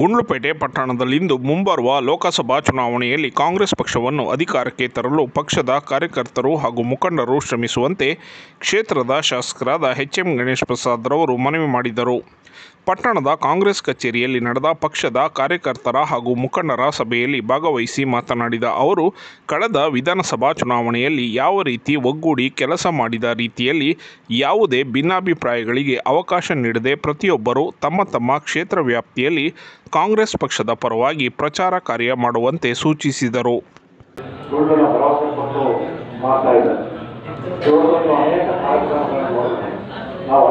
ಗುಂಡ್ಲುಪೇಟೆ ಪಟ್ಟಣದಲ್ಲಿಂದು ಮುಂಬರುವ ಲೋಕಸಭಾ ಚುನಾವಣೆಯಲ್ಲಿ ಕಾಂಗ್ರೆಸ್ ಪಕ್ಷವನ್ನು ಅಧಿಕಾರಕ್ಕೆ ತರಲು ಪಕ್ಷದ ಕಾರ್ಯಕರ್ತರು ಹಾಗೂ ಮುಖಂಡರು ಶ್ರಮಿಸುವಂತೆ ಕ್ಷೇತ್ರದ ಶಾಸಕರಾದ ಎಚ್ ಎಂ ಗಣೇಶ್ ಪ್ರಸಾದ್ ರವರು ಮನವಿ ಮಾಡಿದರು. ಪಟ್ಟಣದ ಕಾಂಗ್ರೆಸ್ ಕಚೇರಿಯಲ್ಲಿ ನಡೆದ ಪಕ್ಷದ ಕಾರ್ಯಕರ್ತರ ಹಾಗೂ ಮುಖಂಡರ ಸಭೆಯಲ್ಲಿ ಭಾಗವಹಿಸಿ ಮಾತನಾಡಿದ ಅವರು, ಕಳೆದ ವಿಧಾನಸಭಾ ಚುನಾವಣೆಯಲ್ಲಿ ಯಾವ ರೀತಿ ಒಗ್ಗೂಡಿ ಕೆಲಸ ಮಾಡಿದ ರೀತಿಯಲ್ಲಿ ಯಾವುದೇ ಭಿನ್ನಾಭಿಪ್ರಾಯಗಳಿಗೆ ಅವಕಾಶ ನೀಡದೆ ಪ್ರತಿಯೊಬ್ಬರೂ ತಮ್ಮ ತಮ್ಮ ಕ್ಷೇತ್ರ ವ್ಯಾಪ್ತಿಯಲ್ಲಿ ಕಾಂಗ್ರೆಸ್ ಪಕ್ಷದ ಪರವಾಗಿ ಪ್ರಚಾರ ಕಾರ್ಯ ಮಾಡುವಂತೆ ಸೂಚಿಸಿದರು.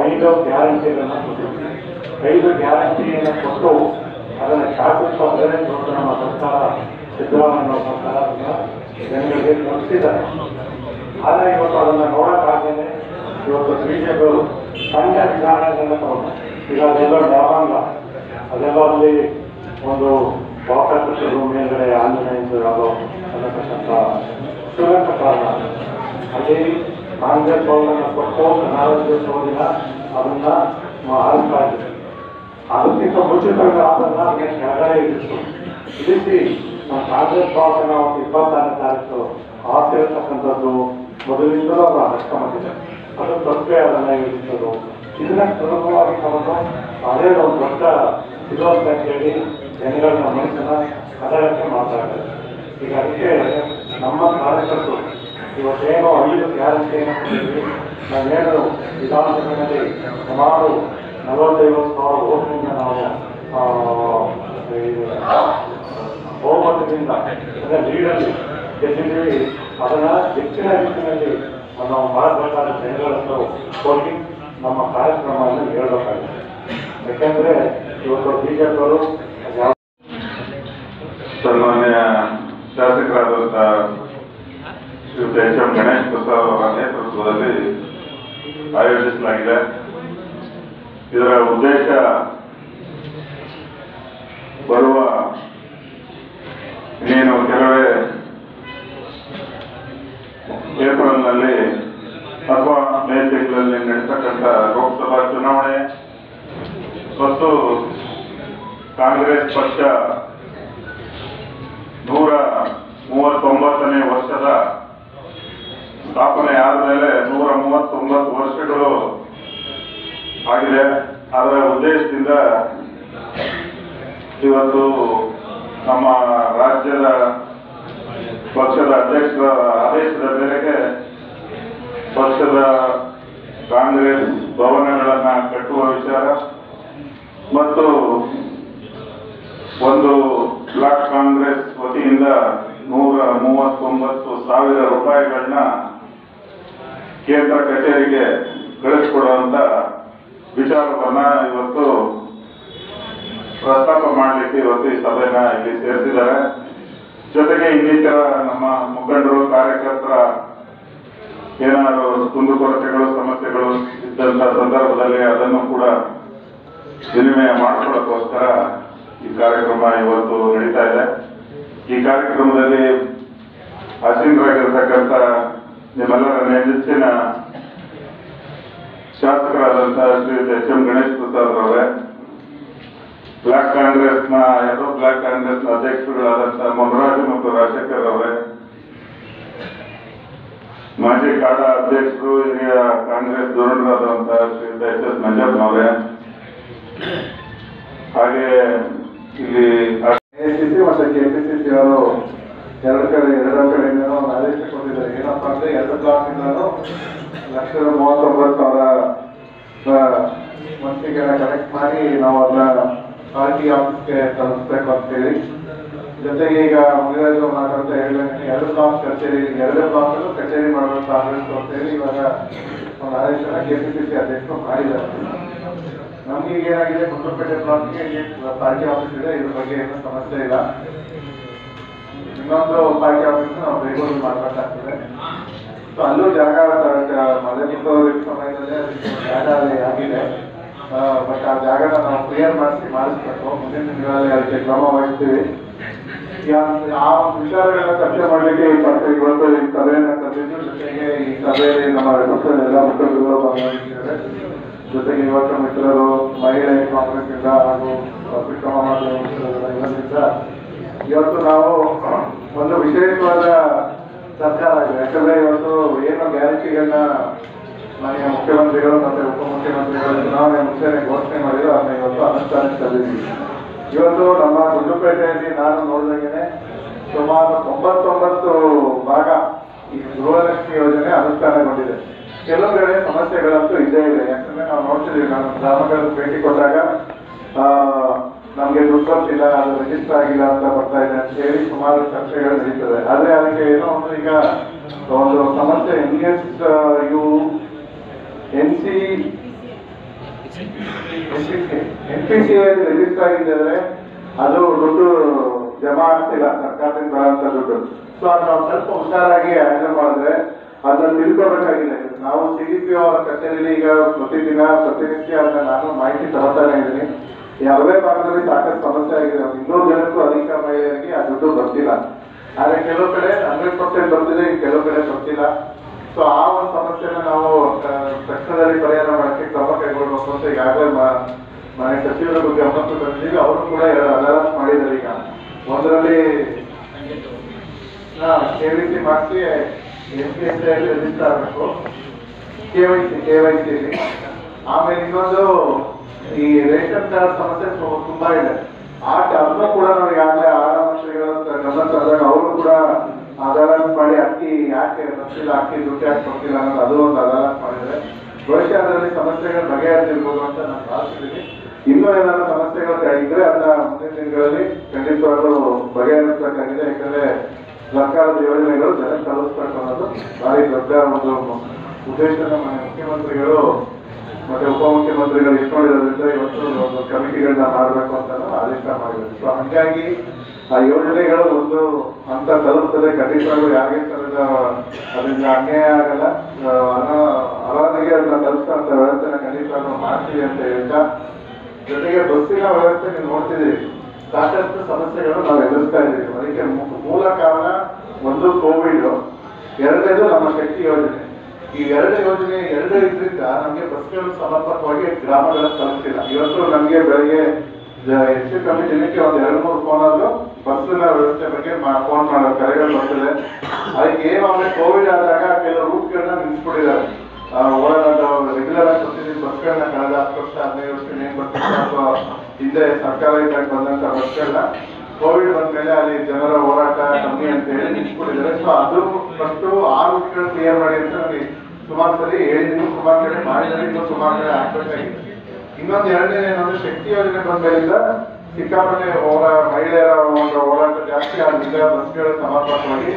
ಐದು ಗ್ಯಾರಂಟಿಗಳನ್ನು ಕೊಟ್ಟಿದ್ದೀವಿ ಐದು ಗ್ಯಾರಂಟಿಯನ್ನು ಕೊಟ್ಟು ಅದನ್ನು ಶಾಸಕ ಅಂದರೆ ಕೊಟ್ಟು ನಮ್ಮ ಸರ್ಕಾರ ಸಿದ್ದರಾಮಯ್ಯ ಸರ್ಕಾರ ಜನಗಳಿಗೆ ತಲುಪಿಸಿದ್ದಾರೆ ಆದರೆ ಇವತ್ತು ಅದನ್ನು ನೋಡೋಕ್ಕಾಗದೇ ಇವತ್ತು ಬಿಜೆಪಿಯವರು ಸಣ್ಣ ವಿಧಾನಗಳನ್ನು ತಗೊಂಡು, ಈಗ ಅದೆಲ್ಲ ಡ್ಯಾಮಾಂಗ ಅದೆಲ್ಲ ಅಲ್ಲಿ ಒಂದು ವಾಕರ್ಕರು ಮೇಲ್ಗಡೆ ಆಂಜನೇಯ ಯಾವುದೋ ಅನ್ನತಕ್ಕಂಥ ಸುರಂಗ ಕಾರಣ ಅಲ್ಲಿ ಕಾಂಗ್ರೆಸ್ ಅವರನ್ನು ಕೊಟ್ಟು ಸೋದಿನ ಅದನ್ನ ಆರಂಭ ಅದಕ್ಕಿಂತ ಮುಂಚಿತವಾಗಿ ಅದನ್ನ ಕೆಳಗಡೆ ಇರಿಸಿತು ಇರಿಸಿ ನಮ್ಮ ಕಾಂಗ್ರೆಸ್ ಭವನ ಒಂದು ಇಪ್ಪತ್ತಾರನೇ ತಾರೀಕು ಆಗ್ತಿರತಕ್ಕಂಥದ್ದು ಮೊದಲಿಂದಲೂ ಅವರು ಹಚ್ಕೊಂಡಿದೆ ಅದು ತಪ್ಪೇ ಅದನ್ನ ಇರಿಸೋದು ಇದನ್ನ ಸುಲಭವಾಗಿ ತಗೊಂಡು ಅದೇ ಒಂದು ದೊಡ್ಡ ಇದು ಅಂತ ಹೇಳಿ ಜನಗಳನ್ನ ಮನಸ್ಸನ್ನ ಕದಳಕ್ಕೆ ಮಾಡ್ತಾ ಇದ್ದಾರೆ. ಈಗ ಅದಕ್ಕೆ ನಮ್ಮ ಕಾರ್ಯಕರ್ತರು ಇವತ್ತೇನೋ ಐದು ಗ್ಯಾರಂಟಿಯನ್ನು ಕೊಟ್ಟಿದ್ವಿ ನಾವೇನು ವಿಧಾನಸಭೆಯಲ್ಲಿ ಸುಮಾರು ನಲವತ್ತೈವತ್ತು ಸಾವಿರ ಓಟ್ನಿಂದ ನಾವು ಬಹುಮತದಿಂದ, ಅಂದರೆ ಲೀಡಲ್ಲಿ ಗೆದ್ದಿದ್ದೀವಿ ಅದನ್ನು ಹೆಚ್ಚಿನ ರೀತಿಯಲ್ಲಿ ನಾವು ಮಾಡಬೇಕಾದ ಜನಗಳನ್ನು ಹೋಗಿ ನಮ್ಮ ಕಾರ್ಯಕ್ರಮವನ್ನು ಹೇಳಬೇಕಾಗುತ್ತೆ ಯಾಕೆಂದರೆ ಇವತ್ತು ಬಿಜೆಪಿಯವರು ಯಾವ ಸನ್ಮಾನ್ಯ ಶಾಸಕರಾದಂಥ ಶ್ರೀಯುತ ಎಚ್ ಎಂ ಗಣೇಶ್ ಪ್ರಸಾದ್ ಅವರ ನೇತೃತ್ವದಲ್ಲಿ ಆಯೋಜಿಸಲಾಗಿದೆ ಇದರ ಉದ್ದೇಶ ಬರುವ ಇನ್ನೇನು ಕೆಲವೇ ಏಪ್ರಿಲ್ನಲ್ಲಿ ಅಥವಾ ಮೇ ತಿಂಗಳಲ್ಲಿ ನಡೆಸತಕ್ಕಂಥ ಲೋಕಸಭಾ ಚುನಾವಣೆ ಮತ್ತು ಕಾಂಗ್ರೆಸ್ ಪಕ್ಷ ನೂರ ಮೂವತ್ತೊಂಬತ್ತನೇ ವರ್ಷದ ಸ್ಥಾಪನೆ ಆದಮೇಲೆ ನೂರ ಮೂವತ್ತೊಂಬತ್ತು ವರ್ಷಗಳು ಆಗಿದೆ. ಅದರ ಉದ್ದೇಶದಿಂದ ಇವತ್ತು ನಮ್ಮ ರಾಜ್ಯದ ಪಕ್ಷದ ಅಧ್ಯಕ್ಷರ ಆದೇಶದ ಮೇರೆಗೆ ಪಕ್ಷದ ಕಾಂಗ್ರೆಸ್ ಭವನಗಳನ್ನು ಕಟ್ಟುವ ವಿಚಾರ ಮತ್ತು ಒಂದು ಬ್ಲಾಕ್ ಕಾಂಗ್ರೆಸ್ ವತಿಯಿಂದ ನೂರ ಮೂವತ್ತೊಂಬತ್ತು ಸಾವಿರ ರೂಪಾಯಿಗಳನ್ನ ಕೇಂದ್ರ ಕಚೇರಿಗೆ ಕಳಿಸ್ಕೊಡುವಂತ ವಿಚಾರವನ್ನ ಇವತ್ತು ಪ್ರಸ್ತಾಪ ಮಾಡಲಿಕ್ಕೆ ಇವತ್ತು ಈ ಸಭೆನ ಇಲ್ಲಿ ಸೇರಿಸಿದ್ದಾರೆ. ಜೊತೆಗೆ ಇನ್ನಿತರ ನಮ್ಮ ಮುಖಂಡರು, ಕಾರ್ಯಕರ್ತರ ಏನಾದರೂ ಕುಂದುಕೊರತೆಗಳು, ಸಮಸ್ಯೆಗಳು ಇದ್ದಂತ ಸಂದರ್ಭದಲ್ಲಿ ಅದನ್ನು ಕೂಡ ವಿನಿಮಯ ಮಾಡಿಕೊಳ್ಳೋಕ್ಕೋಸ್ಕರ ಈ ಕಾರ್ಯಕ್ರಮ ಇವತ್ತು ನಡೀತಾ ಇದೆ. ಈ ಕಾರ್ಯಕ್ರಮದಲ್ಲಿ ಶ್ರೀ ಎಚ್ ಎಂ ಗಣೇಶ್ ಪ್ರಸಾದ್ ಅವರೇ ಬ್ಲಾಕ್ ಕಾಂಗ್ರೆಸ್ನ ಯಾರೋ ಬ್ಲಾಕ್ ಕಾಂಗ್ರೆಸ್ನ ಅಧ್ಯಕ್ಷರುಗಳಾದಂತಹ ಮೊನರಾಜು ಮತ್ತು ರಾಜಶೇಖರ್ ಅವರೇ ಮಾಜಿ ಕಾಡಾ ಅಧ್ಯಕ್ಷರು, ಹಿರಿಯ ಕಾಂಗ್ರೆಸ್ ಧೋರಣರಾದಂತಹ ಶ್ರೀಯುತ ಎಚ್ ಎಸ್ ಮಂಜಪ್ಪನವರೇ ಹಾಗೆ ಇಲ್ಲಿ ಎಸಿಸಿ ಮತ್ತು ಕೆಪಿಸಿಸಿ ಅವರು ಎರಡು ಕಡೆ, ಎರಡು ಕಡೆಯಿಂದ ಆದೇಶ ಕೊಟ್ಟಿದ್ದಾರೆ. ಏನಪ್ಪಾ ಅಂದ್ರೆ ಎರಡು ಕ್ಲಾಸಿಂದಲೂ ಲಕ್ಷದ ಮೂವತ್ತೊಂಬತ್ತು ಸಾವಿರ ಮಟ್ಟಿಗೆಲ್ಲ ಕಲೆಕ್ಟ್ ಮಾಡಿ ನಾವು ಅದನ್ನ ಪಾರ್ಟಿ ಆಫೀಸ್ಗೆ ತಲುಪಿಸ್ಬೇಕು ಅಂತೇಳಿ. ಜೊತೆಗೆ ಈಗ ಮುಗಿರಾಜು ಮಾತಾಡ್ತಾ ಹೇಳಿದಂಗೆ ಎರಡು ಕ್ಲಾಸ್ ಕಚೇರಿ, ಎರಡು ಕ್ಲಾಸಲ್ಲೂ ಕಚೇರಿ ಮಾಡಬೇಕು ಆಗಬೇಕು ಅಂತೇಳಿ ಇವಾಗ ಒಂದು ಆದೇಶನ ಸಿ ಅಧ್ಯಕ್ಷರು ಮಾಡಿದ್ದಾರೆ. ನಮ್ಗೆ ಈಗ ಏನಾಗಿದೆ ಕುಟುಂಬಪೇಟೆ ಬ್ಲಾಕ್ಗೆ ಪಾರ್ಟಿ ಆಫೀಸ್ ಇದೆ, ಇದ್ರ ಬಗ್ಗೆ ಏನೂ ಸಮಸ್ಯೆ ಇಲ್ಲ. ಇನ್ನೊಂದು ಪಾರ್ಟಿ ಆಫೀಸ್ ನಾವು ಬೆಂಗಳೂರು ಮಾಡಬೇಕಾಗ್ತದೆ. ಅಲ್ಲೂ ಜಾಗ ಮುಗಿದೋದ್ರ ಸಮಯದಲ್ಲೇ ಜಾಗ ಅಲ್ಲಿ ಆಗಿದೆ. ಬಟ್ ಆ ಜಾಗನ ನಾವು ಕ್ಲಿಯರ್ ಮಾಡಿಸಿ ಮಾಡಿಸ್ಬೇಕು. ಮುಂದಿನ ದಿನಗಳಲ್ಲಿ ಅದಕ್ಕೆ ಕ್ರಮ ವಹಿಸ್ತೀವಿ. ಆ ವಿಚಾರಗಳನ್ನ ಚರ್ಚೆ ಮಾಡಲಿಕ್ಕೆ ಈ ಪಟ್ಟಿ ಇವತ್ತು ಈ ಸಭೆಯನ್ನ ಕರೆದಿದ್ದು ಜೊತೆಗೆ ಈ ಸಭೆಯಲ್ಲಿ ನಮ್ಮ ಪಕ್ಷದ ಎಲ್ಲ ಮುಖಂಡರುಗಳು ಭಾಗವಹಿಸಿದ್ದಾರೆ. ಜೊತೆಗೆ ಯುವಕ ಮಿತ್ರರು, ಮಹಿಳೆ ಕಾಂಗ್ರೆಸ್ನಿಂದ ಹಾಗೂ ಅತ್ಯುತ್ತಮ ಇವರಿಂದ ಇವತ್ತು ನಾವು ಒಂದು ವಿಶೇಷವಾದ ಸರ್ಕಾರ ಆಗಿದೆ ಯಾಕಂದ್ರೆ ಗ್ಯಾರಂಟಿಗಳನ್ನ ಮಾನ್ಯ ಮುಖ್ಯಮಂತ್ರಿಗಳು ಮತ್ತೆ ಉಪಮುಖ್ಯಮಂತ್ರಿಗಳು ಚುನಾವಣೆ ಮುಂಚೆನೆ ಘೋಷಣೆ ಮಾಡಿದ್ರು, ಅದನ್ನ ಇವತ್ತು ಅನುಷ್ಠಾನಕ್ಕೆ ಇವತ್ತು ನಮ್ಮ ಗುಂಡುಪೇಟೆಯಲ್ಲಿ ನಾನು ನೋಡಿದಂಗೆ ಸುಮಾರು ತೊಂಬತ್ತೊಂಬತ್ತು ಭಾಗ ಈ ಗೃಹಲಕ್ಷ್ಮಿ ಯೋಜನೆ ಅನುಷ್ಠಾನಗೊಂಡಿದೆ. ಕೆಲವು ಕಡೆ ಸಮಸ್ಯೆಗಳಂತೂ ಇದ್ದೇ ಇದೆ. ಯಾಕಂದ್ರೆ ನಾವು ನೋಡ್ತಿದ್ದೀವಿ, ನಾನು ಗ್ರಾಮಗಳಲ್ಲಿ ಭೇಟಿ ಕೊಟ್ಟಾಗ ನಮ್ಗೆ ದುಡ್ಡು ಬರ್ತಿಲ್ಲ, ಅದು ರಿಜಿಸ್ಟರ್ ಆಗಿಲ್ಲ ಅಂತ ಬರ್ತಾ ಇದೆ ಅಂತ ಹೇಳಿ ಸುಮಾರು ಚರ್ಚೆಗಳು ನಡೀತದೆ. ಆದರೆ ಅದಕ್ಕೆ ಏನೋ ಒಂದು ಈಗ ಒಂದು ಸಮಸ್ಯೆ. N S U N C N P C register ಆಗಿದ್ದರೆ ಅದು ದುಡ್ಡು ಜಮಾ ಆಗ್ತಿಲ್ಲ. ಸರ್ಕಾರದಿಂದ ಬರೋಂಥ ದುಡ್ಡು. ಸೊ ಅದು ನಾವು ಸ್ವಲ್ಪ ಹುಷಾರಾಗಿ ಆಯ್ಕೆ ಮಾಡಿದ್ರೆ ಅದನ್ನ ತಿಳ್ಕೊಬೇಕಾಗಿದೆ. ನಾವು ಸಿ ಡಿ ಪಿ ಅವರ ಕಚೇರಿಯಲ್ಲಿ ಈಗ ಪ್ರತಿದಿನ, ಪ್ರತಿನಿತ್ಯ ಅದನ್ನ ನಾನು ಮಾಹಿತಿ ತಗೋತಾನೆ ಇದ್ದೀನಿ. ಯಾವುದೇ ಭಾಗದಲ್ಲಿ ಸಾಕಷ್ಟು ಸಮಸ್ಯೆ ಆಗಿದೆ. ಇನ್ನೂರು ಜನಕ್ಕೂ ಅಧಿಕ ಮಹಿಳೆಯರಿಗೆ ಆ ದುಡ್ಡು ಬರ್ತಿಲ್ಲ. ಆದ್ರೆ ಕೆಲವು ಕಡೆ ಹಂಡ್ರೆಡ್ ಪರ್ಸೆಂಟ್ ಬರ್ತಿದೆ ಕೆಲವು ಕಡೆ ಬರ್ತಿಲ್ಲ. ಸೊ ಆ ಒಂದು ಸಮಸ್ಯೆನ ನಾವು ತಕ್ಷಣದಲ್ಲಿ ಪರಿಹಾರ ಮಾಡಕ್ಕೆ ಕ್ರಮ ಕೈಗೊಳ್ಳಬೇಕು ಅಂತ ಈಗಾಗಲೇ ಮನೆ ಸಚಿವರ ಬಗ್ಗೆ ಗಮನಕ್ಕೆ ತಂದಿದ್ದೀವಿ ಅವರು ಕೂಡ ಮಾಡಿದ್ರು ಮಾಡಿದ್ದಾರೆ ಈಗ. ಒಂದರಲ್ಲಿ ಕೆ ವಿ ಸಿ ಮಾಡಿಸಿ M P S I register ಆಗಬೇಕು. K Y C K Y C ಆಮೇಲೆ ಇನ್ನೊಂದು, ಈ ರೇಷನ್ ಕಾರ್ಡ್ ಸಮಸ್ಯೆ ತುಂಬಾ ಇದೆ. ಆ ಅದನ್ನು ಕೂಡ ನಮಗೆ ಈಗಾಗಲೇ ಆಹಾರ ಶ್ರೀಗಳಂತ ಗಮನ ತಂದಾಗ ಅವರು ಕೂಡ ಅದಾಲತ್ ಮಾಡಿ ಅಕ್ಕಿ ಯಾಕೆ ಬರ್ತಿಲ್ಲ ಅಕ್ಕಿ ದುಡ್ಡು ಯಾಕೆ ಕೊಡ್ತಿಲ್ಲ ಅನ್ನೋದು ಅದು ಒಂದು ಅದಾಲತ್ ಮಾಡಿದ್ರೆ ಬಹುಶಃ ಅದರಲ್ಲಿ ಸಮಸ್ಯೆಗಳು ಬಗೆಹರಿಸಿರ್ಬೋದು ಅಂತ ನಾನು ಭಾವಿಸಿದ್ದೀನಿ ಇನ್ನೂ ಏನಾದ್ರು ಸಮಸ್ಯೆಗಳು ಇದ್ರೆ ಅದನ್ನ ಮುಂದಿನ ದಿನಗಳಲ್ಲಿ ಖಂಡಿತವಾಗ್ಲೂ ಬಗೆಹರಿಸಬೇಕಾಗಿದೆ. ಯಾಕಂದ್ರೆ ಸರ್ಕಾರದ ಯೋಜನೆಗಳು ಜನ ತಲುಪಿಸ್ಬೇಕು ಅನ್ನೋದು ಭಾರಿ ದೊಡ್ಡ ಒಂದು ಉದ್ದೇಶ ನಮ್ಮ ಮುಖ್ಯಮಂತ್ರಿಗಳು ಮತ್ತೆ ಉಪಮುಖ್ಯಮಂತ್ರಿಗಳು ಇಟ್ಕೊಂಡಿರೋದ್ರಿಂದ ಇವತ್ತು ಒಂದು ಕಮಿಟಿಗಳನ್ನ ಮಾಡಬೇಕು ಅಂತ ಆದೇಶ ಮಾಡಿದ್ರು ಸೊ ಹಂಗಾಗಿ ಆ ಯೋಜನೆಗಳು ಒಂದು ಹಂತ ತಲುಪ್ತದೆ. ಖಂಡಿತವಾಗ್ಲೂ ಯಾವುದೇ ತರದ ಅದರಿಂದ ಅನ್ಯಾಯ ಆಗಲ್ಲ. ಆ, ಅನ- ಅರ್ಹರಿಗೆ ಅದನ್ನ ತಲುಪಿಸುವಂತ ವ್ಯವಸ್ಥೆನ ಖಂಡಿತವಾಗ್ಲೂ ಮಾಡ್ತೀವಿ ಅಂತ ಹೇಳ್ತಾ ಜೊತೆಗೆ ಬಸ್ಸಿನ ವ್ಯವಸ್ಥೆ ನೀವು ನೋಡ್ತಿದ್ದೀವಿ ಸಾಕಷ್ಟು ಸಮಸ್ಯೆಗಳು ನಾವು ಎದುರಿಸ್ತಾ ಇದ್ದೀವಿ. ಅದಕ್ಕೆ ಮೂಲ ಕಾರಣ ಒಂದು ಕೋವಿಡ್ ಎರಡನೇದು ನಮ್ಮ ಶಕ್ತಿ ಯೋಜನೆ. ಈ ಎರಡು ಯೋಜನೆ ಎರಡು ಇದ್ರಿಂದ ನಮಗೆ ಬಸ್ಗಳು ಸಮರ್ಪಕವಾಗಿ ಗ್ರಾಮಗಳ ತಲುಪ್ತಿಲ್ಲ. ಇವತ್ತು ನಮಗೆ ಬೆಳಗ್ಗೆ ಹೆಚ್ಚು ಕಮ್ಮಿ ದಿನಕ್ಕೆ ಒಂದು ಎರಡು ಮೂರು ಫೋನ್ ಆದ್ರೂ ಬಸ್ಸಿನ ವ್ಯವಸ್ಥೆ ಬಗ್ಗೆ ಫೋನ್ ಮಾಡೋ ಕರೆಗಳು ಬರ್ತದೆ ಅದಕ್ಕೆ ಏನಾದ್ರೆ ಕೋವಿಡ್ ಆದಾಗ ಕೆಲವು ರೂಟ್ಗಳನ್ನ ಓಡಾಟ ರೆಗ್ಯುಲರ್ ಆಗಿ ಪ್ರತಿದಿನ ಬಸ್ಗಳನ್ನ ಕಳೆದ ಹತ್ತು ವರ್ಷ, ಹದಿನೈದು ವರ್ಷ ಏನ್ ಬರ್ತಿತ್ತು ಅಥವಾ ಹಿಂದೆ ಸರ್ಕಾರ ಇದ್ದಾಗ ಬಂದಂತ ಬಸ್ಗಳನ್ನ ಕೋವಿಡ್ ಬಂದ್ಮೇಲೆ ಅಲ್ಲಿ ಜನರ ಹೋರಾಟ ಕಮ್ಮಿ ಅಂತ ಹೇಳಿ ನಿಂತ್ಕೊಂಡಿದ್ದಾರೆ ಸೊ ಅದು ಫಸ್ಟ್ ಆ ರೂಟ್ಗಳು ಕ್ಲಿಯರ್ ಮಾಡಿ ಅಂತ ನನಗೆ ಸುಮಾರು ಸರಿ ಹೇಳಿದ್ದೀನಿ ಸುಮಾರು ಕಡೆ ಮಾಡಿದ್ರೆ ಇನ್ನೂ ಸುಮಾರು ಕಡೆ ಆಗ್ಬೇಕಾಗಿದೆ ಇನ್ನೊಂದು ಎರಡನೇ ಏನಂದ್ರೆ ಶಕ್ತಿ ಯೋಜನೆ ಬಂದ್ಮೇಲಿಂದ ಸಿಕ್ಕಾಪಟ್ಟೆ ಹೋರಾ, ಮಹಿಳೆಯರ ಒಂದು ಹೋರಾಟ ಜಾಸ್ತಿ ಆದ್ರಿಂದ ಬಸ್ಗಳು ಸಮರ್ಪಕವಾಗಿ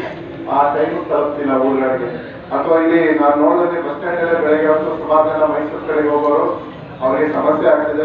ಆ ಟೈಮ್ ತಲುಪ್ತಿಲ್ಲ ಊರುಗಳಿಗೆ. ಅಥವಾ ಇಲ್ಲಿ ನಾನು ನೋಡಿದ್ರೆ ಬಸ್ ಸ್ಟ್ಯಾಂಡ್ ಬೆಳಗ್ಗೆ ಹೊತ್ತು ಸುಮಾರು ಜನ ಮೈಸೂರು ಕಡೆಗೆ ಹೋಗೋರು, ಅವರಿಗೆ ಸಮಸ್ಯೆ ಆಗ್ತಿದೆ.